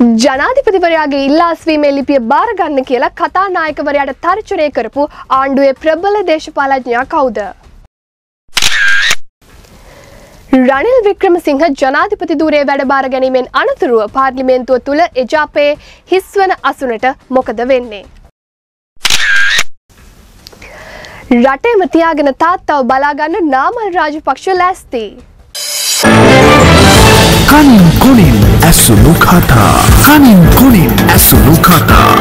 ජනාධිපතිවරයාගේ ඉල්ලාස්වීමේ ලිපිය භාරගන්න කියලා කතානායකවරයාට තර්ජනය කරපු ආණ්ඩුවේ ප්‍රබල දේශපාලඥයා කවුද? රනිල් වික්‍රමසිංහ ජනාධිපති ධූරයේ වැඩබාර ගැනීමෙන් අනතුරුව පාර්ලිමේන්තුව තුළ එජාපයේ හිස්වන අසුනට මොකද වෙන්නේ? රටේම තියාගෙන තාත්තව බලාගන්න නාමල් රාජපක්ෂ ලෑස්ති. කනින් කොනින් ඇසුණු කතා කනින් කොනින් ඇසුණු කතා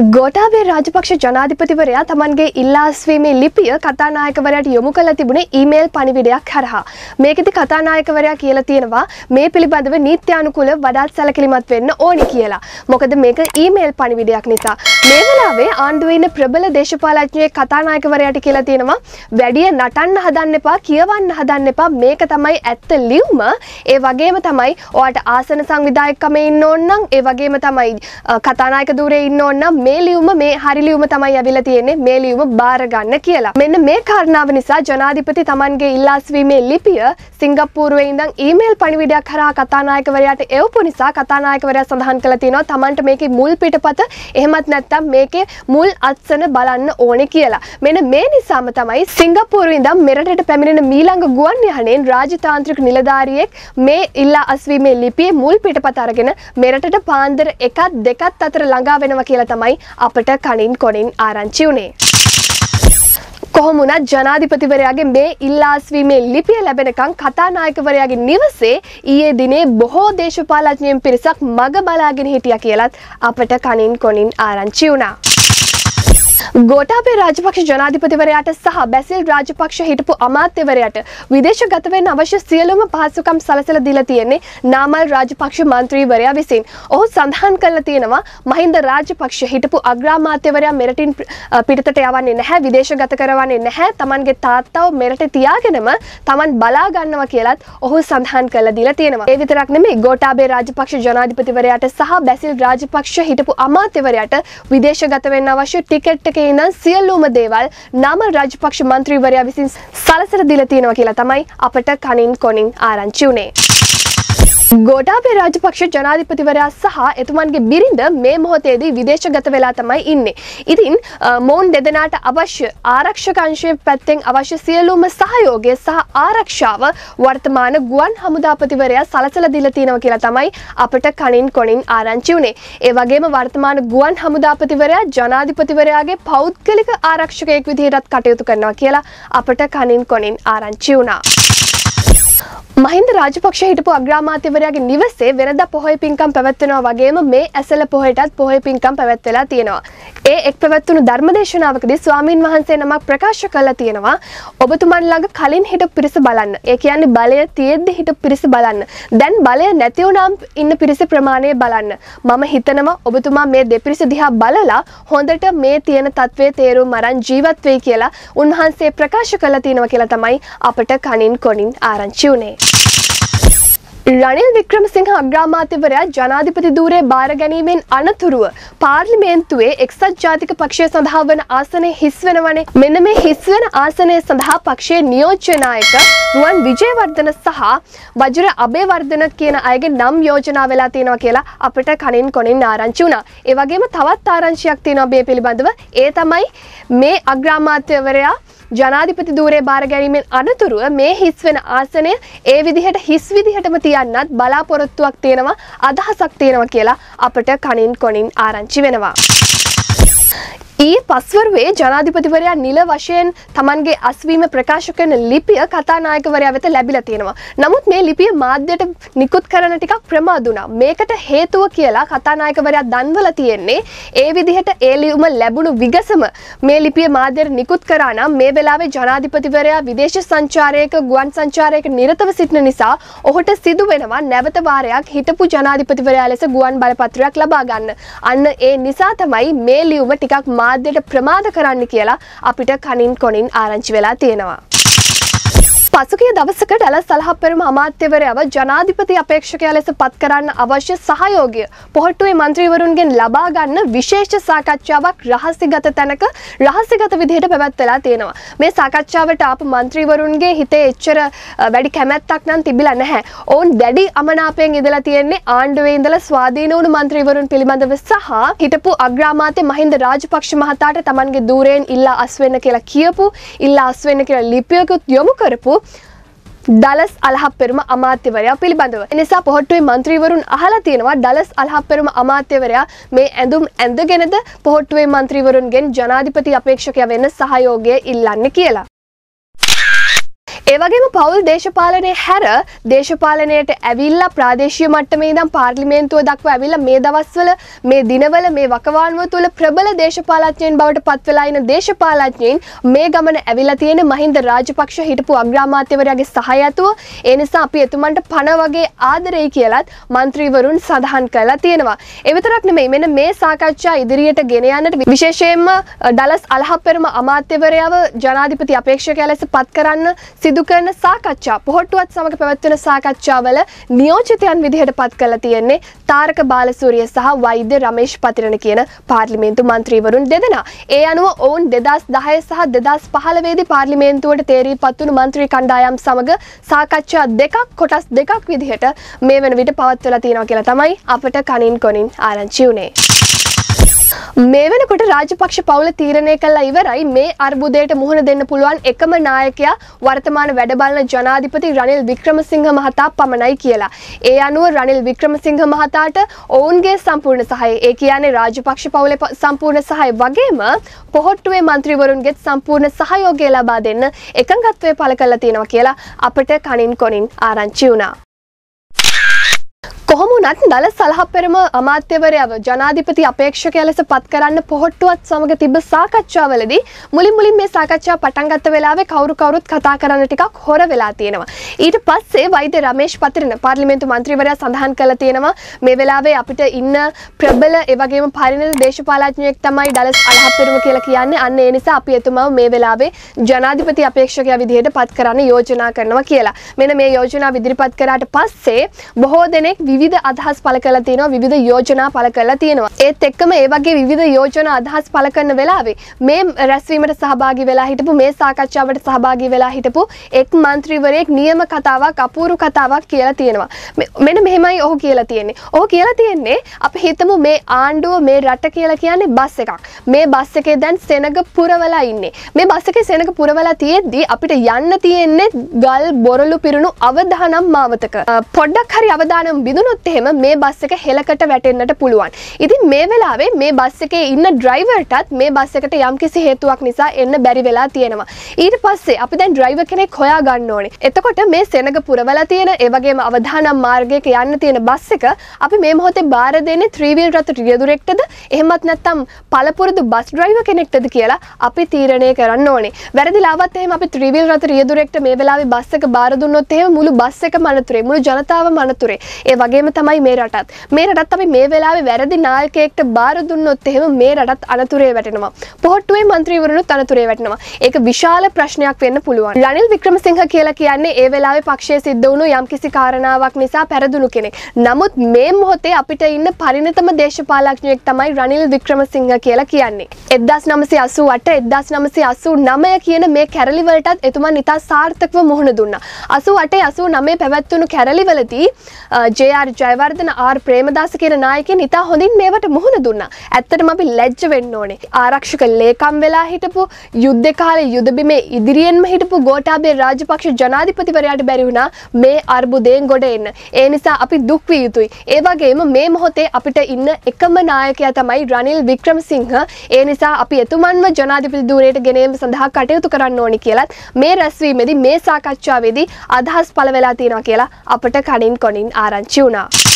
ගෝටාබේ රාජපක්ෂ ජනාධිපතිවරයා තමන්ගේ ඉල්ලාස්වීමේ ලිපිය කතානායකවරයට යොමු කළ තිබුණේ ඊමේල් පණිවිඩයක් හරහා. මේකෙදි කතානායකවරයා කියලා තියෙනවා මේ පිළිබඳව නීත්‍යානුකූල වඩාත් සැලකිලිමත් වෙන්න ඕනි කියලා. මොකද මේක ඊමේල් පණිවිඩයක් නිසා. මේ වෙලාවේ ආණ්ඩුවේ ඉන්න ප්‍රබල දේශපාලඥයෙක් කතානායකවරයාට කියලා තියෙනවා වැඩිය නටන්න හදන්න එපා කියවන්න හදන්න එපා මේක තමයි ඇත්ත ලියුම. ඒ වගේම තමයි ඔයාට ආසන සංවිධායකකම ඉන්න ඕන නම් ඒ වගේම තමයි අ, කතානායක ධූරයේ ඉන්න ඕන නම් මේ ලියුම මේ හරි ලියුම තමයි ඇවිල්ලා තියෙන්නේ මේ ලියුම බාර ගන්න කියලා. මෙන්න මේ කාරණාව නිසා ජනාධිපති තමන්ගේ ඉල්ලාස්වීමේ ලිපිය සිංගප්පූරුවේ ඉඳන් ඊමේල් පණිවිඩයක් කරා කතානායකවරයාට එවපු නිසා කතානායකවරයා සඳහන් කළා තියෙනවා තමන්ට මේකේ මුල් පිටපත එහෙමත් නැත්නම් මේකේ මුල් අත්සන බලන්න ඕනේ කියලා. මෙන්න මේ නිසාම තමයි සිංගප්පූරුවේ ඉඳන් මෙරටට පැමිණෙන මීළඟ ගුවන් යානයෙන් රාජතාන්ත්‍රික නිලධාරියෙක් මේ ඉල්ලා අස්වීමේ ලිපියේ මුල් පිටපත අරගෙන මෙරටට පාන්දර එකත් දෙකත් අතර ළඟා වෙනවා කියලා තමයි අපට කනින් කොනින් ආරංචි වුණේ. කොහොමුණත් ජනාධිපතිවරයාගේ මේ ඉල්ලාස්වීමේ ලිපිය ලැබෙනකං කතානායකවරයාගේ නිවසේ ඊයේ දිනේ බොහෝ දේශපාලඥයෙන් පිරිසක් මග බලාගෙන හිටිය කියලත් අපට කනින් කොනින් ආරංචි වුණා. ගෝටාපේ රාජපක්ෂ ජනාධිපතිවරයාට සහ බැසිල් රාජපක්ෂ හිටපු අමාත්‍යවරයට විදේශගත වෙන්න අවශ්‍ය සියලුම පහසුකම් සලසලා දීලා තියෙන්නේ නාමල් රාජපක්ෂ මන්ත්‍රීවරයා විසින්. ඔහු සඳහන් කළා තියෙනවා මහින්ද රාජපක්ෂ හිටපු අග්‍රාමාත්‍යවරයා මෙරටින් අ, පිටතට යවන්නේ නැහැ විදේශගත කරවන්නේ නැහැ. Tamanගේ තාත්තව මෙරට තියාගෙනම Taman බලා ගන්නවා කියලත් ඔහු සඳහන් කළා දීලා තියෙනවා. ඒ විතරක් නෙමෙයි ගෝටාබේ රාජපක්ෂ ජනාධිපතිවරයාට සහ බැසිල් රාජපක්ෂ හිටපු අමාත්‍යවරයාට විදේශගත වෙන්න අවශ්‍ය ටිකට් එකේ ඉඳන් සියලුම දේවල් නාමල් රාජපක්ෂ මන්ත්‍රීවරයා විසින් සලසලා දීලා තියෙනවා කියලා තමයි අපට කනින් කොනින් ආරංචි වුණේ. ගෝඩාබේ රාජපක්ෂ ජනාධිපතිවරයා සහ එතුමන්ගේ බිරිඳ මේ මොහොතේදී විදේශගත වෙලා තමයි ඉන්නේ. ඉතින් අ, මොවුන් දෙදෙනාට අවශ්‍ය ආරක්ෂක අංශය පැත්තෙන් අවශ්‍ය සියලුම සහයෝගය සහ ආරක්ෂාව වර්තමාන ගුවන් හමුදාපතිවරයා සලසලා දීලා තියෙනවා කියලා තමයි අපට කනින් කොනින් ආරංචි වුණේ. ඒ වගේම වර්තමාන ගුවන් හමුදාපතිවරයා ජනාධිපතිවරයාගේ පෞද්ගලික ආරක්ෂකයෙක් විදිහටත් කටයුතු කරනවා කියලා අපට කනින් කොනින් ආරංචි වුණා. මහින්ද රාජපක්ෂ හිටපු අග්‍රාමාත්‍යවරයාගේ නිවසේ වෙනදා පොහොය පින්කම් පැවැත්වෙනවා වගේම මේ ඇසළ පොහොයටත් පොහොය පින්කම් පැවැත්වෙලා තියෙනවා. ඒ එක් පැවැත්වුණු ධර්මදේශනාවකදී ස්වාමින් වහන්සේ නමක් ප්‍රකාශ කළා තියෙනවා ඔබතුමන් ළඟ කලින් හිටපු පිරිස බලන්න. ඒ කියන්නේ බලය තියෙද්දි හිටපු පිරිස බලන්න. දැන් බලය නැති වුණාම ඉන්න පිරිස ප්‍රමාණය බලන්න. මම හිතනවා ඔබතුමා මේ දෙපිරිස දිහා බලලා හොඳට මේ තියෙන තත්ත්වයේ තේරුම් අරන් ජීවත් වෙයි කියලා උන්වහන්සේ ප්‍රකාශ කළා තියෙනවා කියලා තමයි අපට කනින් කොනින් ආරංචි වුණේ. රනිල් වික්‍රමසිංහ අග්‍රාමාත්‍යවරයා ජනාධිපති ධූරය බාර ගැනීමෙන් අනතුරුව පාර්ලිමේන්තුවේ එක්සත් ජාතික පක්ෂය සඳහා වන ආසනය හිස් වෙනවනේ මෙන්න මේ හිස් වෙන ආසනය සඳහා පක්ෂයේ නියෝජ්‍ය නායක රුවන් විජේවර්ධන සහ වජිර අබේවර්ධන කියන අයගේ නම් යෝජනා වෙලා තියෙනවා කියලා අපිට කනින් කොනින් ආරංචි වුණා. ඒ වගේම තවත් ආරංචියක් තියෙනවා මේ පිළිබඳව. ඒ තමයි මේ අග්‍රාමාත්‍යවරයා ජනාධිපති ධූරය බාර ගැනීමෙන් අනතුරුව මේ හිස් වෙන ආසනය ඒ විදිහට හිස් විදිහටම තියන්නත් බලාපොරොත්තුවක් තියෙනවා අදහසක් තියෙනවා කියලා අපට කනින් කොනින් ආරංචි වෙනවා. ඊයේ පස්වරුවේ ජනාධිපතිවරයා නිල වශයෙන් තමන්ගේ අස්වීම ප්‍රකාශ කරන ලිපිය කතානායකවරයා වෙත ලැබිලා තියෙනවා. නමුත් මේ ලිපිය මාධ්‍යයට නිකුත් කරන ටිකක් ප්‍රමාදුනා. මේකට හේතුව කියලා කතානායකවරයා දන්වලා තියෙන්නේ ඒ විදිහට ඒ ලියුම ලැබුණු විගසම මේ ලිපිය මාධ්‍යයට නිකුත් කරා නම් මේ වෙලාවේ ජනාධිපතිවරයා විදේශ සංචාරයක ගුවන් සංචාරයක නිරතව සිටින නිසා ඔහුට සිදු වෙනවා නැවත වාරයක් හිටපු ජනාධිපතිවරයා ලෙස ගුවන් බලපත්‍රයක් ලබා ගන්න. අන්න ඒ නිසා තමයි මේ ලියුම ටිකක් මාධ්‍යයට ප්‍රමාද කරන්න කියලා අපිට කනින් කොනින් ආරංචි වෙලා තියෙනවා. පසුගිය දවසක ඩලස් සලහප්පෙරුම අමාත්‍යවරයව ජනාධිපති අපේක්ෂකයා ලෙස පත් කරන්න අවශ්‍ය සහයෝගය පොහොට්ටුවේ මන්ත්‍රීවරුන්ගෙන් ලබා ගන්න විශේෂ සාකච්ඡාවක් රහසිගත තැනක රහසිගත විදිහට පැවැත්වලා තියෙනවා. මේ සාකච්ඡාවට ආපු මන්ත්‍රීවරුන්ගේ හිතේ එච්චර අ, වැඩි කැමැත්තක් නම් තිබිලා නැහැ. ඔවුන් දැඩි අමනාපයෙන් ඉඳලා තියෙන්නේ ආණ්ඩුවේ ඉඳලා ස්වාධීන වුණු මන්ත්‍රීවරුන් පිළිබඳව සහ හිටපු අග්‍රාමාත්‍ය මහින්ද රාජපක්ෂ මහතාට Tamanගේ දූරයෙන් ඉල්ලා අස්වෙන්න කියලා කියපු, ඉල්ලා අස්වෙන්න කියලා ලිපියකුත් යොමු කරපු ඩලස් අලහප්පෙරුම අමාත්‍යවරයා පිළිබඳව. එනිසා පොහොට්ටුවේ මන්ත්‍රීවරුන් අහලා තියෙනවා ඩලස් අලහප්පෙරුම අමාත්‍යවරයා මේ ඇඳුම් ඇඳගෙනද පොහොට්ටුවේ මන්ත්‍රීවරුන්ගෙන් ජනාධිපති අපේක්ෂකයා වෙන්න සහයෝගය ඉල්ලන්නේ කියලා. ඒවගේම පවුල් දේශපාලනය හැර දේශපාලනයට ඇවිල්ලා ප්‍රාදේශය මට්ටමේ දම් පාර්ලිමේන්තුව දක්ව ඇවිල්ල මේ දවස්වල මේ දිනවල මේ වකවානුව තුළ ප්‍රබල දේශපාලඥයෙන් බවට පත්වලායින දේශපාලඥයෙන් මේ ගමන ඇවිලා තියෙන මහින්ද රාජපක්ෂ හිටපු අග්‍රාමාත්‍යවරයාගේ සහයතුව එනිසා අපි එතුමන්ට පණ වගේ ආදරෙයි කියලත් මන්ත්‍රීවරුන් සඳහන් කරලා තියෙනවා. එවිතරක් නෙමෙයි මෙන්න මේ සාකච්ඡා ඉදිරියට ගෙන යන්නට විශේෂයෙන්ම ඩලස් අලහප්පෙරම අමාත්‍යවරයාව ජනාධිපති අපේක්ෂකයා ලෙස පත් කරන්න සිදු කරන සාකච්ඡා පොහොට්ටුවත් සමග පැවැත්වෙන සාකච්ඡාවල නියෝජිතයන් විදිහට පත් කරලා තියෙන්නේ තාරක බාලසූරිය සහ වෛද්‍ය රමේෂ් පතිරණ කියන පාර්ලිමේන්තු මන්ත්‍රීවරුන් දෙදෙනා. ඒ අනුව ඔවුන් 2010 සහ 2015 දී පාර්ලිමේන්තුවට තේරී පත්වුණු මන්ත්‍රී කණ්ඩායම් සමග සාකච්ඡා දෙකක් කොටස් දෙකක් විදිහට මේ වන විට පවත්වලා තියෙනවා කියලා තමයි අපට කනින් කොනින් ආරංචි වුණේ. මේ වෙනකොට රාජපක්ෂ පවුල තීරණය කළා ඉවරයි මේ අර්බුදයට මුහුණ දෙන්න පුළුවන් එකම නායකයා වර්තමාන වැඩබලන ජනාධිපති රනිල් වික්‍රමසිංහ මහතා පමණයි කියලා. ඒ අනුව රනිල් වික්‍රමසිංහ මහතාට ඔවුන්ගේ සම්පූර්ණ සහය ඒ කියන්නේ රාජපක්ෂ පවුලේ ප- සම්පූර්ණ සහය වගේම පොහොට්ටුවේ මන්ත්‍රීවරුන්ගෙත් සම්පූර්ණ සහයෝගය ලබා දෙන්න එකඟත්වය පළ කරලා තියෙනවා කියලා අපට කනින් කොනින් ආරංචි වුණා. කොහොමුණත් දල සලහපෙරම අමාත්‍යවරයව ජනාධිපති අපේක්ෂකයා ලෙස පත් කරන්න පොහොට්ටුවත් සමග තිබ සාකච්ඡාවලදී මුලින් මුලින් මේ සාකච්ඡා පටන්ගත්ත වෙලාවේ කවුරු කවුරුත් කතා කරන්න ටිකක් හොර වෙලා තියෙනවා. ඊට පස්සේ වෛද්‍ය රමේෂ් පතිරණ පාර්ලිමේන්තු මන්ත්‍රීවරයා සඳහන් කළ තියෙනවා මේ වෙලාවේ අපිට ඉන්න ප්‍රබල එවගේම පරිණත දේශපාලඥයෙක් තමයි ඩලස් අලහපෙරුම කියලා කියන්නේ. අන්න ඒ නිසා අපි එතුමාව මේ වෙලාවේ ජනාධිපති අපේක්ෂකයා විදිහට පත් කරන්න යෝජනා කරනවා කියලා. මෙන්න මේ යෝජනා ඉදිරිපත් කරාට පස්සේ බොහෝ දෙනෙක් විවිධ අදහස් පළ කරලා තියෙනවා විවිධ යෝජනා පළ කරලා තියෙනවා. ඒත් එක්කම ඒ වගේ විවිධ යෝජනා අදහස් පළ කරන වෙලාවේ මේ රැස්වීමට සහභාගී වෙලා හිටපු මේ සාකච්ඡාවට සහභාගී වෙලා හිටපු එක් මන්ත්‍රීවරයෙක් නියම කතාවක් අපූරු කතාවක් කියලා තියෙනවා. මෙ- මෙන්න මෙහෙමයි ඔහු කියලා තියෙන්නේ. ඔහු කියලා තියෙන්නේ අපි හිතමු මේ ආණ්ඩුව මේ රට කියලා කියන්නේ බස් එකක්. මේ බස් එකේ දැන් සෙනග පුරවලා ඉන්නේ. මේ බස් එකේ සෙනග පුරවලා තියෙද්දි අපිට යන්න තියෙන්නේ ගල් බොරළු පිරුණු අවදානම් මාවතක. අ, පොඩ්ඩක් හරි අවදානම් බිඳුනොත් එහෙම මේ බස් එක හෙලකට වැටෙන්නට පුළුවන්. ඉතින් මේ වෙලාවේ මේ බස් එකේ ඉන්න ඩ්‍රයිවර්ටත් මේ බස් එකට යම්කිසි හේතුවක් නිසා එන්න බැරි වෙලා තියෙනවා. ඊට පස්සේ අපි දැන් ඩ්‍රයිවර් කෙනෙක් හොයා ගන්න ඕනේ. එතකොට මේ සෙනග පුරවලා තියෙන ඒ වගේම අවදානම් මාර්ගයක යන්න තියෙන බස් එක අපි මේ මොහොතේ බාර දෙන්නේ ත්‍රිවිල් රථ රියදුරෙක්ටද එහෙමත් නැත්නම් පළපුරුදු බස් ඩ්‍රයිවර් කෙනෙක්ටද කියලා අපි තීරණය කරන්න ඕනේ. වැරදිලාවත් එහෙම අපි ත්‍රිවිල් රථ රියදුරෙක්ට මේ වෙලාවේ බස් එක බාර දුන්නොත් එහෙම මුළු බස් එකම අනතුරේ මුළු ජනතාවම අනතුරේ. ඒ එහෙම තමයි මේ රටත්. මේ රටත් අපි මේ වෙලාවේ වැරදි නායකයෙක්ට බාර දුන්නොත් එහෙම මේ රටත් අනතුරේ වැටෙනවා. පොහොට්ටුවේ മന്ത്രിවරුනුත් අනතුරේ වැටෙනවා. ඒක විශාල ප්‍රශ්නයක් වෙන්න පුළුවන්. රනිල් වික්‍රමසිංහ කියලා කියන්නේ ඒ වෙලාවේ පක්ෂයේ සිද්ධ වුණු යම්කිසි කාරණාවක් නිසා පැරදුණු කෙනෙක්. නමුත් මේ මොහොතේ අපිට ඉන්න පරිණතම දේශපාලඥයෙක් තමයි රනිල් වික්‍රමසිංහ කියලා කියන්නේ. එදස් නමසි අසු අට එදස් නමසි අසු නමය කියන මේ කැරලිවලටත් එතුමන් ඉතා සාර්ථකව මුහුණ දුන්න. අසු අටේ අසු නමේ පැවැත්වුණු කැරලිවලදී ජR ජේ.ආර් ජයවර්ධන ආර් ප්‍රේමදාස කියන නායකයන් ඉතා හොඳින් මේවට මුහුණ දුන්නා. ඇත්තටම අපි ලැජ්ජ වෙන්න ඕනේ. ආරක්ෂක ලේකම් වෙලා හිටපු යුද්ධ කාලේ යුද බිමේ ඉදිරියෙන්ම හිටපු ගෝඨාභය රාජපක්ෂ ජනාධිපතිවරයාට බැරි වුණා මේ අර්බුදයෙන් ගොඩ එන්න. ඒ නිසා අපි දුක් විය යුතුයි. ඒ වගේම මේ මොහොතේ අපිට ඉන්න එකම නායකයා තමයි රනිල් වික්‍රමසිංහ. ඒ නිසා අපි එතුමන්ව ජනාධිපති ධූරයට ගෙනීම සඳහා කටයුතු කරන්න ඕනි කියලත් මේ රැස්වීමේදී මේ සාකච්ඡාවේදී අදහස් පළ වෙලා තියෙනවා කියලා අපට කනින් කොනින් ආරංචි වුණා. 진짜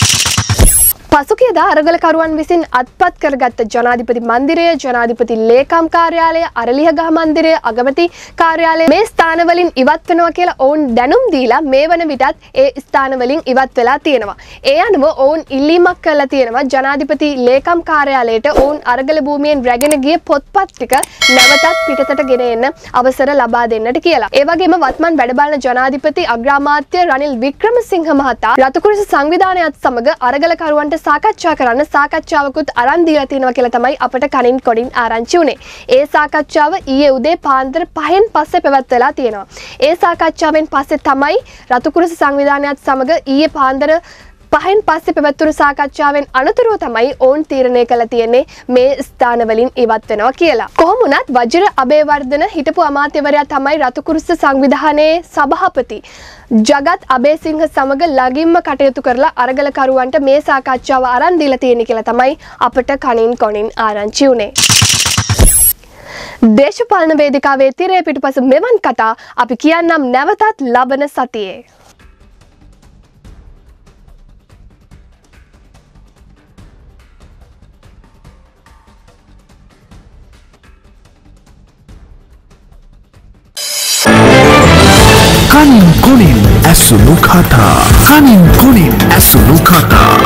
පසුගියදා අරගලකරුවන් විසින් අත්පත් කරගත්ත ජනාධිපති මන්දිරය ජනාධිපති ලේකම් කාර්යාලය අරලිහගහ මන්දිරය අගමති කාර්යාලය මේ ස්ථානවලින් ඉවත් වෙනවා කියලා ඔවුන් දැනුම් දීලා මේ වන විටත් ඒ ස්ථානවලින් ඉවත් වෙලා තියෙනවා. ඒ අනුව ඔවුන් ඉල්ලීමක් කරලා තියෙනවා ජනාධිපති ලේකම් කාර්යාලයට ඔවුන් අරගල භූමියෙන් රැගෙන ගිය පොත්පත් ටික නැවතත් පිටතට ගෙන එන්න අවසර ලබා දෙන්නට කියලා. ඒ වගේම වත්මන් වැඩබලන ජනාධිපති අග්‍රාමාත්‍ය රනිල් වික්‍රමසිංහ මහතා රතුකුරුස සංවිධානයත් සමග අරගලකරුවන්ට සාකච්ඡා කරන්න සාකච්ඡාවකුත් අරන් දීලා තියෙනවා කියලා තමයි අපට කනින් කොඩින් ආරංචි වුණේ. ඒ සාකච්ඡාව ඊයේ උදේ පාන්දර පහෙන් පස්සේ පැවැත්වලා තියෙනවා. ඒ සාකච්ඡාවෙන් පස්සේ තමයි රතුකුරුස සංවිධානයත් සමග ඊයේ පාන්දර පහෙන් පස්සේ පැවැත්වුණු සාකච්ඡාවෙන් අනතුරුව තමයි ඔවුන් තීරණය කළ තියෙන්නේ මේ ස්ථානවලින් ඉවත් වෙනවා කියලා. කොහොම වුණත් වජිර අබේවර්ධන හිටපු අමාත්‍යවරයා තමයි රතුකුරුස්ස සංවිධානයේ සභාපති. ජගත් අබේසිංහ සමග ලගින්ම කටයුතු කරලා අරගලකරුවන්ට මේ සාකච්ඡාව අරන් දීලා තියෙන කියලා තමයි අපට කනින් කොනින් ආරංචි වුණේ. දේශපාලන වේදිකාවේ තිරේ පිටුපස මෙවන් කතා අපි කියන්නම් නැවතත් ලබන සතියේ. කනින් කොනින් ඇසුණු කතා කනින් කොනින් ඇසුණු කතා